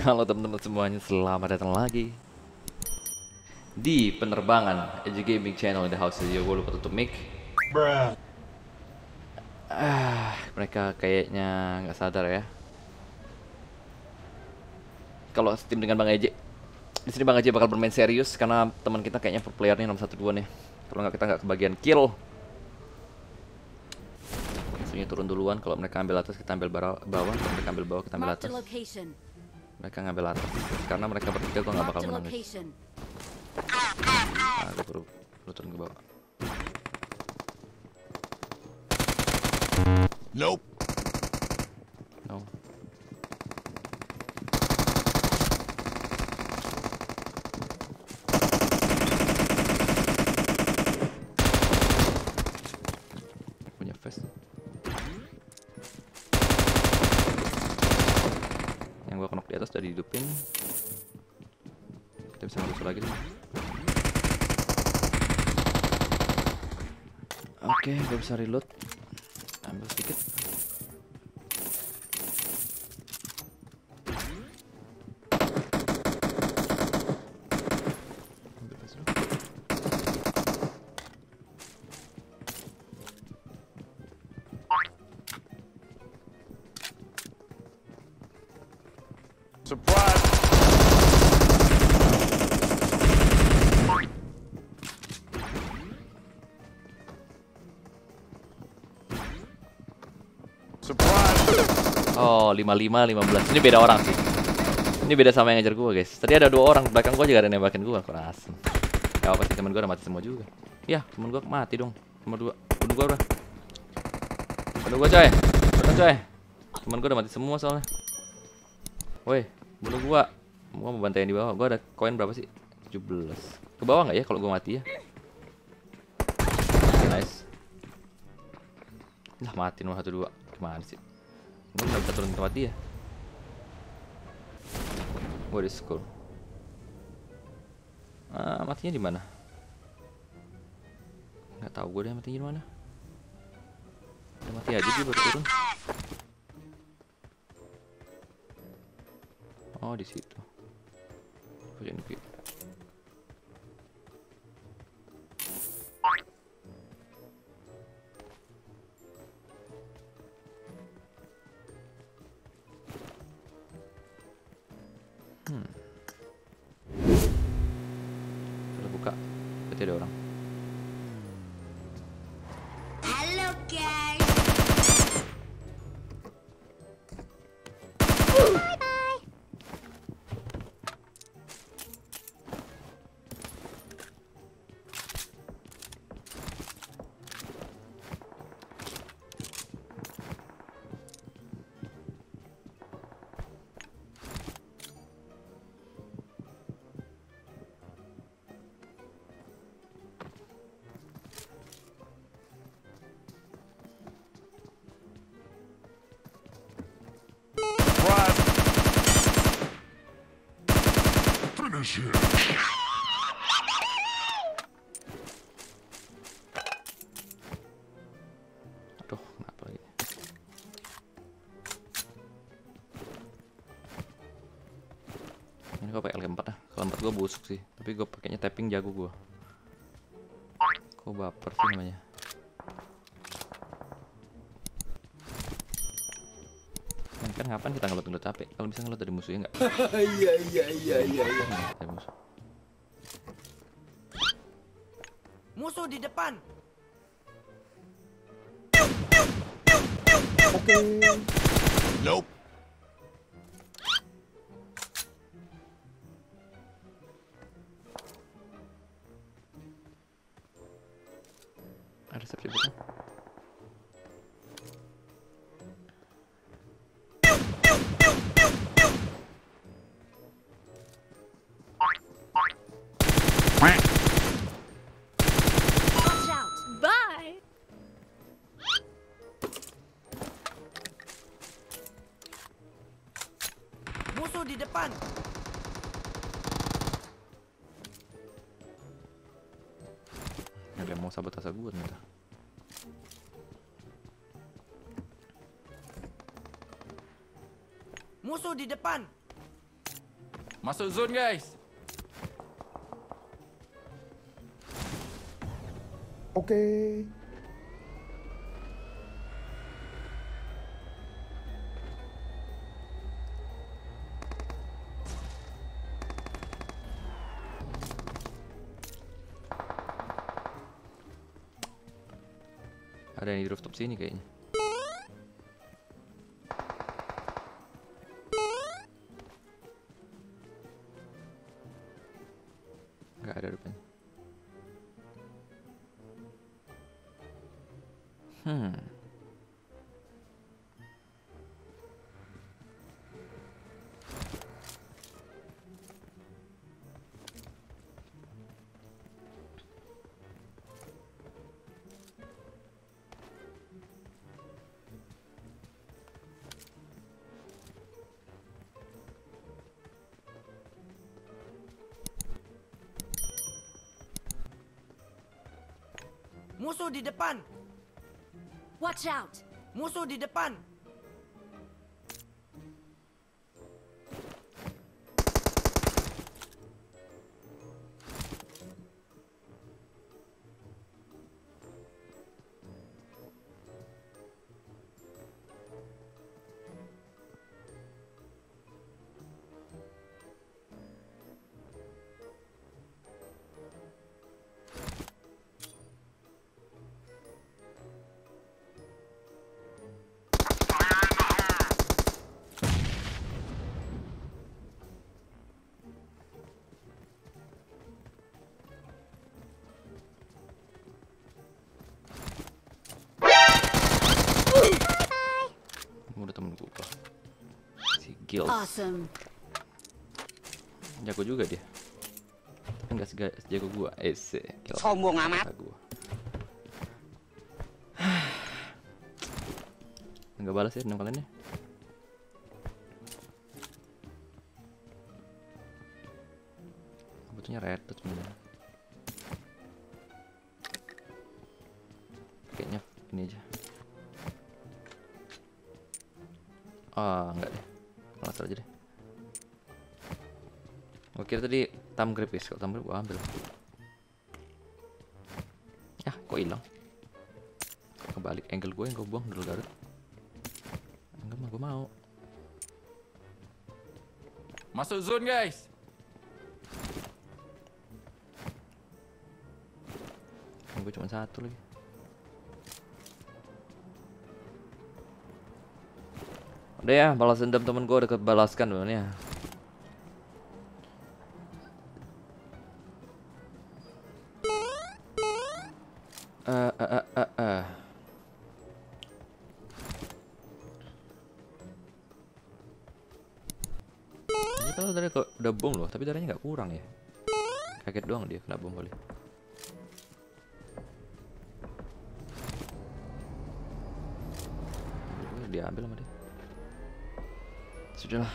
Halo teman-teman semuanya, selamat datang lagi di penerbangan Edge Gaming Channel in the house studio. Gue lupa tutup mic. Ah, mereka kayaknya nggak sadar ya. Kalau tim dengan Bang Eje, di sini Bang Eje bakal bermain serius karena teman kita kayaknya pro player nih 612 nih. Kalau nggak kita nggak kebagian kill. Langsungnya turun duluan. Kalau mereka ambil atas kita ambil bawah. Kalau mereka ambil bawah kita ambil atas. Mereka ngambil atas karena mereka bertiga gua nggak bakal menang. guys. location. Ah, gue baru, baru turun ke bawah. Nope. No. Punya vest. Yang gua knock di atas udah dihidupin. Kita bisa ngerusuh lagi nih. Oke, gua bisa reload. Oh, 55 15. Ini beda orang sih. Ini beda sama yang ngejar gua, guys. Tadi ada dua orang belakang gua juga ada nembakin gua, kurang asem. Ya apa sih teman gua udah mati semua juga. Ya, teman gua mati dong. Nomor dua. Bunuh gua udah. Bunuh gua, coy. Bunuh coy. Teman gua udah mati semua soalnya. Woi, bunuh gua. Gua mau bantai yang di bawah. Gua ada koin berapa sih? 17. Ke bawah nggak ya kalau gua mati ya? Nice. Lah mati nomor 1 2. Gimana sih? Gue nggak bisa turun tempat dia. Gue di school. Ah, matinya di mana? Nggak tahu gue deh matinya di mana. Udah mati aja dia baru turun. Oh di situ. Bagian kiri. Berarti ada Kalau 4 gue busuk sih, tapi gue pakainya tapping jago gue. Kok baper sih namanya? Kan, kan ngapain kita ngelut-ngelut capek? Kalau bisa ngelut dari musuhnya nggak? Iya iya iya iya iya. Musuh. Musuh di depan. Oke. Nope. Musuh di depan. Masuk zone guys. Oke. Ada yang di rooftop sini kayaknya. Musuh di depan. Watch out! Musuh di depan. Awesome. Jago juga dia. Enggak sega jago gua. Eh. Sombong amat. Gua. Enggak balas ya dendam kalian ya. Butuhnya red tuh sebenarnya. Kayaknya ini aja. Ah, enggak deh. Langsung aja deh. Gua kira tadi thumb grip guys, kalau thumb grip gua ambil. Ya, kok hilang? Kebalik angle gue yang gue buang dulu Garut. Enggak mah gue mau. Masuk zone guys. Gue cuma satu lagi. Udah ya, balas dendam temen gue udah kebalaskan belum ya. Eh, eh, eh, eh. Ini kalau dari udah bom loh, tapi darahnya nggak kurang ya. Kaget doang dia kena bom kali. Diambil sama dia. 就这样。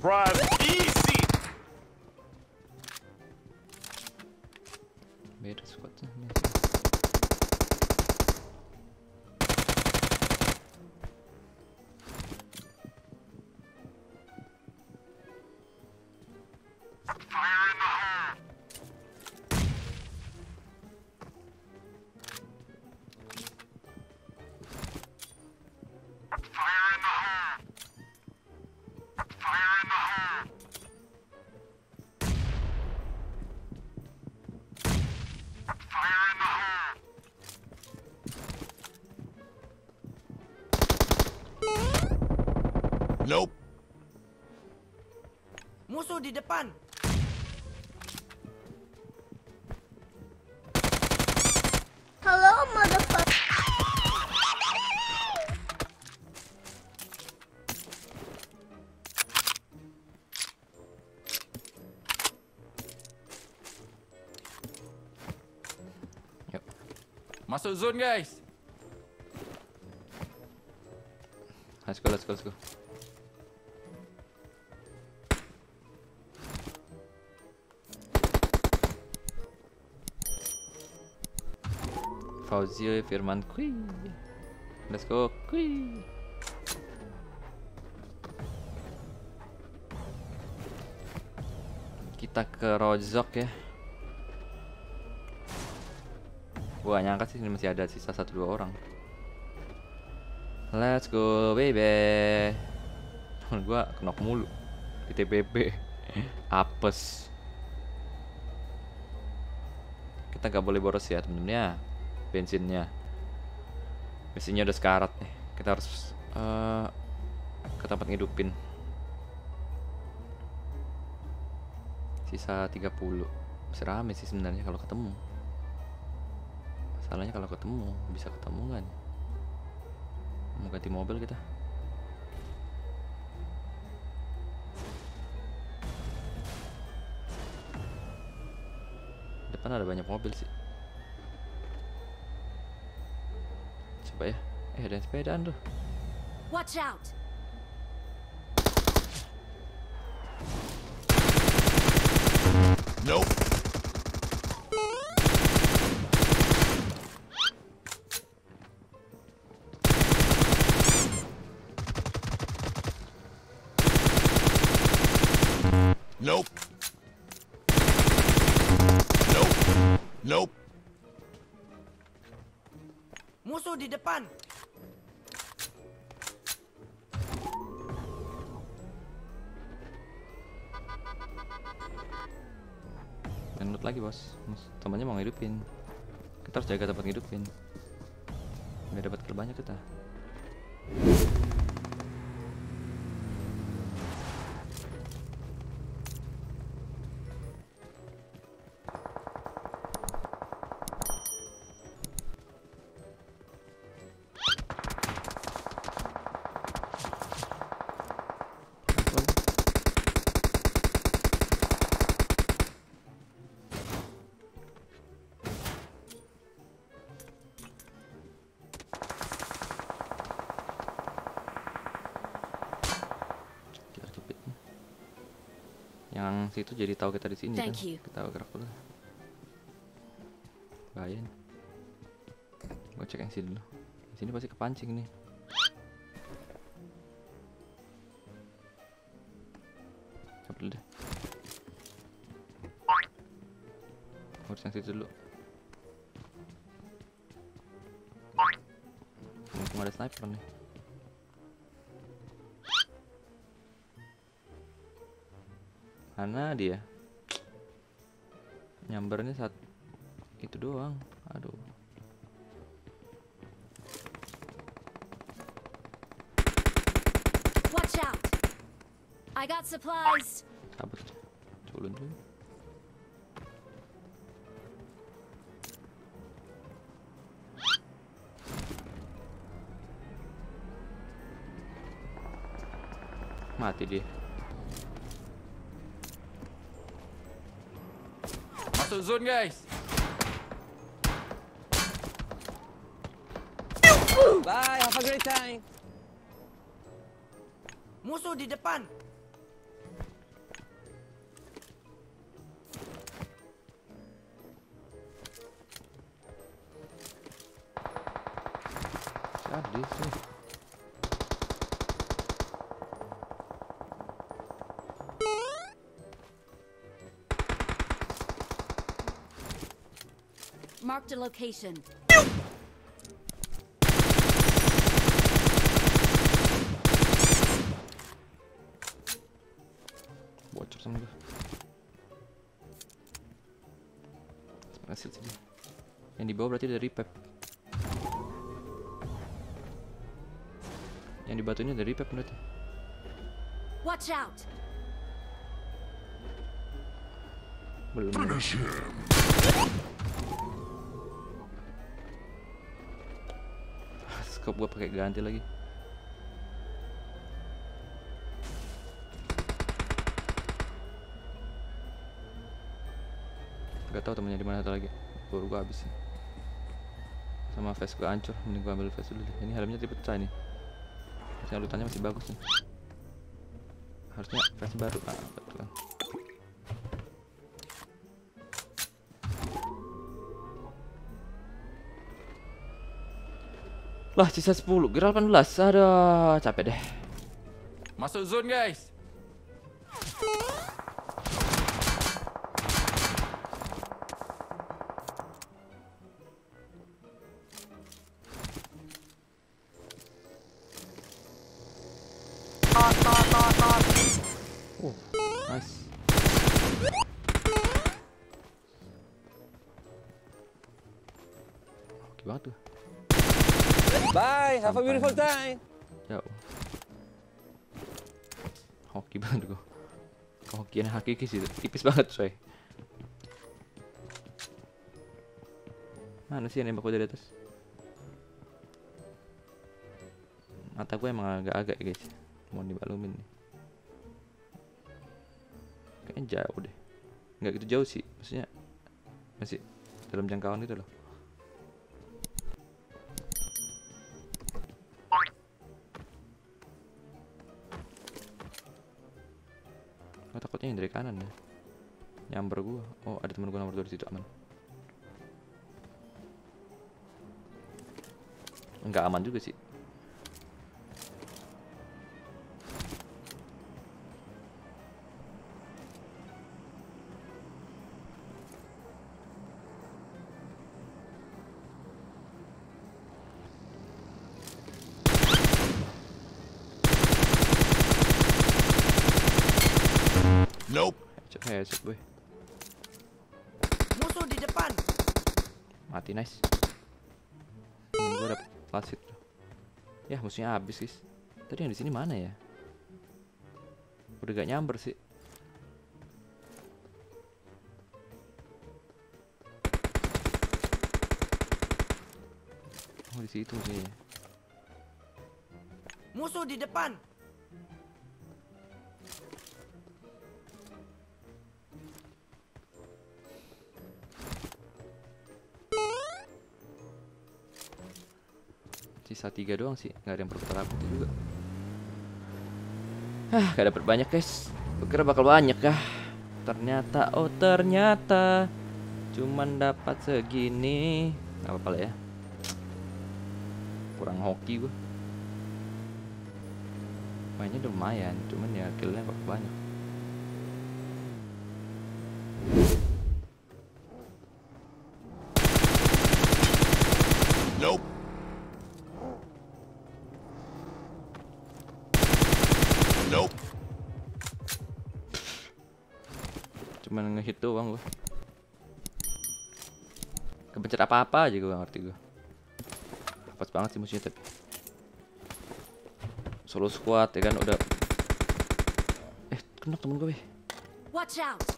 Surprise! Nope. Musuh di depan. Hello, motherfucker. Yep. Masuk zone guys. Let's go, let's go, let's go. Fauzi Firman Kui. Let's go Kui. Kita ke Rozok ya. Gua nyangka sih ini masih ada sisa satu dua orang. Let's go baby. Gua kenok mulu di TPP. Apes. Kita nggak boleh boros ya temen-temen ya. Bensinnya. Bensinnya udah sekarat nih. Kita harus eh, ke tempat ngidupin. Sisa 30. Masih rame sih sebenarnya kalau ketemu. Masalahnya kalau ketemu bisa ketemu kan? Mau ganti mobil kita. Depan ada banyak mobil sih. Coba ya. Eh, ada yang sepedaan tuh. Watch out! Nope. Nope. Di depan. Menurut lagi bos. Temannya mau ngidupin. Kita harus jaga tempat ngidupin. Biar dapat kill banyak. Kita Yang situ jadi tahu kita di sini kan. Kita gerak dulu. Bahaya nih. Gua cek yang sini dulu. Di sini pasti kepancing nih. Coba dulu deh. Harus yang situ dulu. Mumpung ada sniper nih. Mana dia? Nyambernya saat itu doang. Aduh. Watch out! I got supplies. Sabar. Culun tuh. Mati dia. Zone guys. Bye, have a great time. Musuh di depan. Siapa dia Marked a location. Bocor sama gue. Berhasil sih dia. Yang di bawah berarti dari pep. Yang di batunya dari pep berarti. Watch out! Belum. Scope gua pakai ganti lagi. Gak tahu temennya di mana satu lagi. Baru gua habis. Sama face gua hancur. Ini gua ambil face dulu deh. Ini helmnya dipecah nih. Harusnya lutannya masih bagus nih. Harusnya face baru. Ah, betul. Lah, sisa 10. Kira 18. Aduh, capek deh. Masuk zone guys. Bye. Have a beautiful time. Ya. Hoki banget gua. Hokian hakiki sih, tipis banget coy. Mana sih yang nembak gua dari atas? Mata gue emang agak-agak ya guys. Mau dimaklumin nih. Kayaknya jauh deh. Nggak gitu jauh sih, maksudnya masih dalam jangkauan gitu loh. Dari kanan ya. Nyamber gua. Oh, ada teman gua nomor 2 di situ aman. Enggak aman juga sih. Headshot, headshot boy. Musuh di depan. Mati nice. Hmm, gua dapet. Ya, musuhnya habis, guys. Tadi yang di sini mana ya? Udah gak nyamber sih. Oh, di situ musuhnya. Musuh di depan. Sisa tiga doang sih, nggak ada yang berputar aku juga. Hah, gak dapet banyak guys. Kira bakal banyak kah? Ternyata, oh ternyata cuman dapat segini. Gak apa-apa lah ya. Kurang hoki gue. Mainnya lumayan, cuman ya killnya kok banyak. Kepencet apa-apa aja gue ngerti gue. Pas banget sih musuhnya tapi. Solo squad ya kan udah. Eh, kena temen gue. weh. Watch out!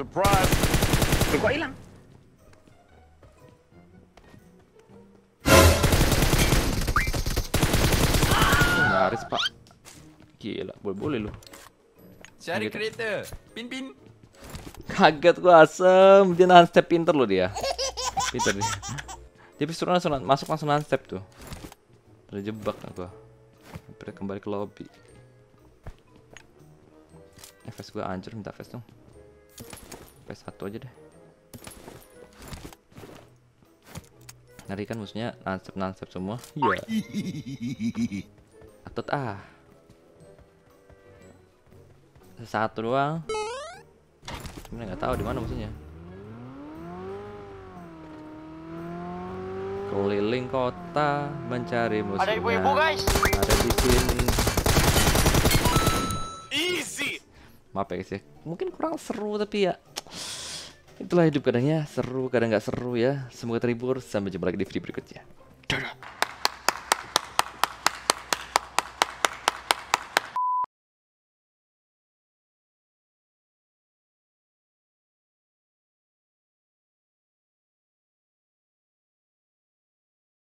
Surprise. Kok hilang? Nyaris pak. Gila, boleh boleh lu. Cari Gitu. kereta. Pin pin. Kaget gua asem, dia nahan step pinter loh dia. Pinter dia. Dia suruh langsung masuk langsung nahan step tuh. Terjebak lah gua. Hampir kembali ke lobby. Face gua hancur, minta face dong. Face satu aja deh. Ngeri kan musuhnya step semua. Iya. Atut ah. Satu doang. Cuman nggak tahu di mana musuhnya. Keliling kota mencari musuh. Ada ibu-ibu, guys. Ada di sini. Easy. Maaf ya guys ya. Mungkin kurang seru tapi ya Itulah hidup kadangnya seru kadang nggak seru ya. Semoga terhibur. Sampai jumpa lagi di video berikutnya